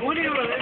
Un libro de